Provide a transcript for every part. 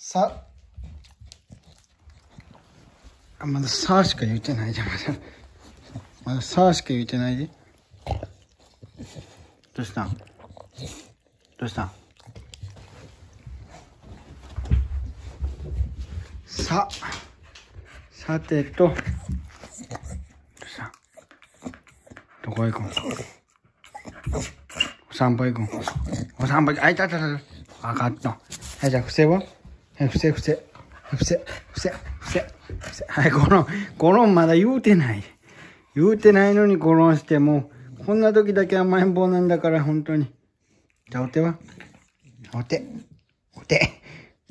さ。あまださあしか言ってないじゃんまだ。まださあしか言ってないで。どうしたん？どうしたん？さ。さてと。どうしたん？どこ行くん？お散歩行くん？お散歩行く。あいたいたいた。分かった。はいじゃあ伏せは伏せ伏せ。伏せ伏せ伏せ伏せ。はいゴロンゴロンまだ言うてない。言うてないのにゴロンしてもうこんな時だけ甘えん坊なんだから本当に。じゃあお手はお手。お手。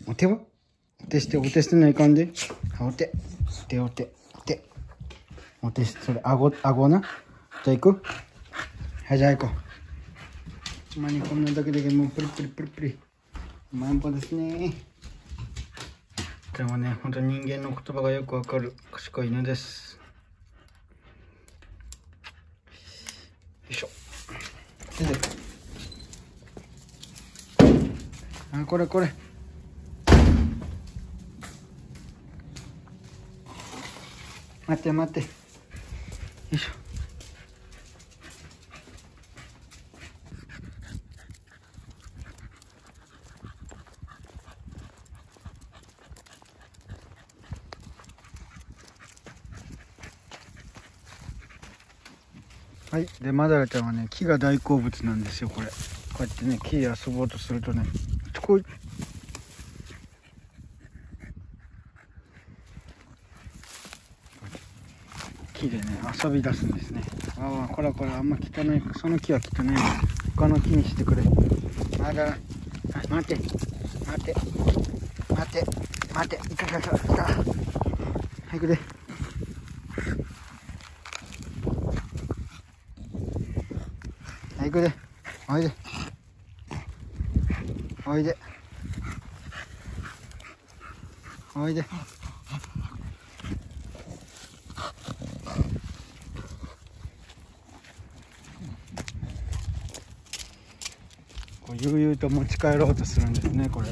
お手はお手してお手してないかんでお手。お手お手。お手。お手してそれ顎顎な。じゃあ行く。はいじゃあ行こう。まにこんなだけだけもうプリプリプリプリ。マンポですね。でもね本当に人間の言葉がよくわかる賢い犬です。よいしょ。出てあこれこれ。待って待って。よいしょ。はい。で、マダラちゃんはね、木が大好物なんですよ、これ。こうやってね、木で遊ぼうとするとね、こう木でね、遊び出すんですね。ああ、これこれ、あんま汚い。その木は汚い。他の木にしてくれ。マダラ、あ待て、待て、待て、待て、いたいたいた、いた。はい、くで。はい、行くで。おいで。おいで。おいで。こう悠々と持ち帰ろうとするんですね、これ。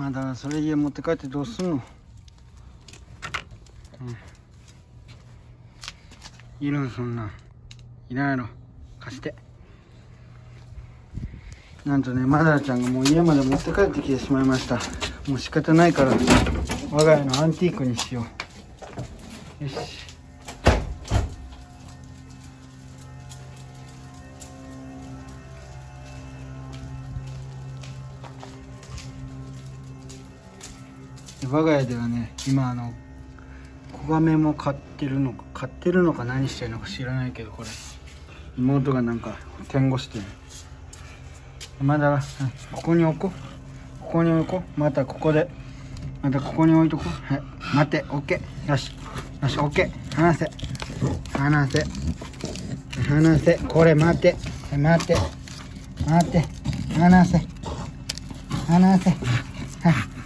まだそれ家持って帰ってどうすんの、うん、いるんそんな。いらんやろ。貸して。なんとねマダラちゃんがもう家まで持って帰ってきてしまいました。もう仕方ないから我が家のアンティークにしよう。よし。我が家ではね今あの子ガメも飼ってるのか飼ってるのか何してるのか知らないけどこれ。妹がなんか天狗してるまだここに置こう。ここに置こう。またここで。またここに置いとこう。はい。待てオッケー。よし。よしオッケー。離せ。離せ。離せ。これ待て。待て。待て。離せ。離せ。はい。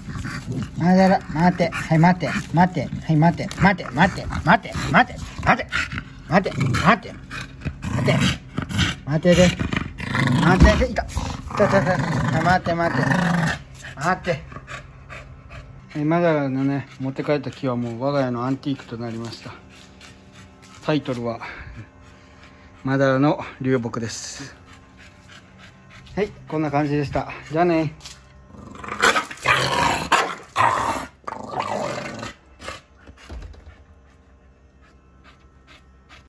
まだら、待て、はい、待て、待て、はい、待て、待て、待て、待て、待て、待て、待て、待て、待て、待てで、待てで、いた、いた、いた、いた、待て、待て、待て。え、マダラのね、持って帰った木はもう我が家のアンティークとなりました。タイトルは、マダラの流木です。はい、こんな感じでした。じゃあね。